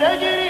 تجري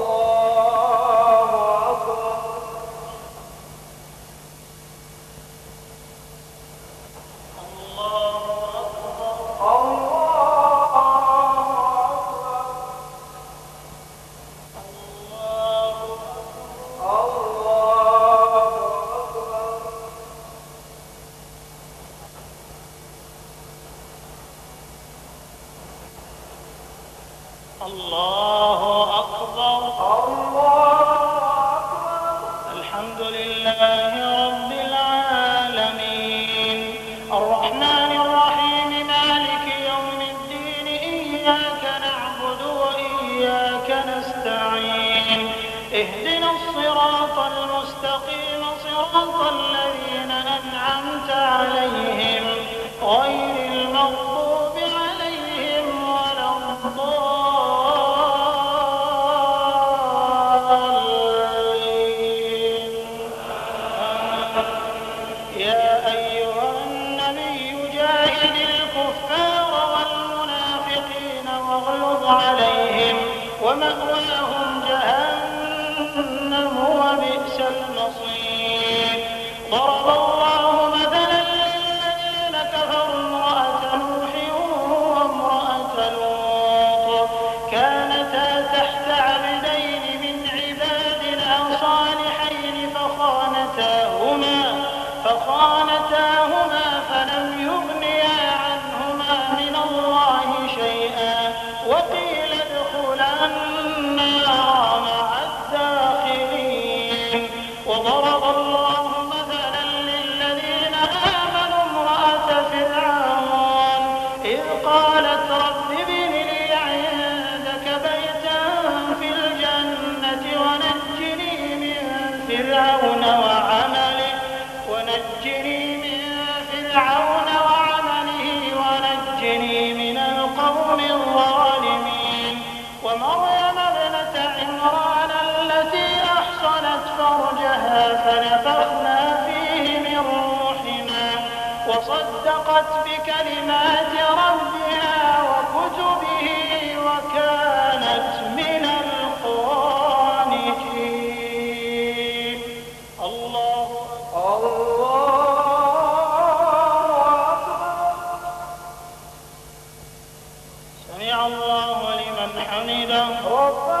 اهدنا الصراط المستقيم صراط الذين أنعمت عليهم غير المغضوب عليهم ولا الضالين. يا أيها النبي جاهد الكفار والمنافقين واغلظ عليهم ومأواهم جهنم وضرب وصدقت بكلمات ربها وكتبه وكانت من القانتين. الله الله سمع الله لمن حمده. ربنا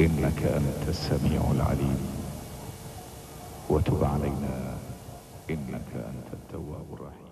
انك أنت السميع العليم. وتب علينا انك أنت التواب الرحيم.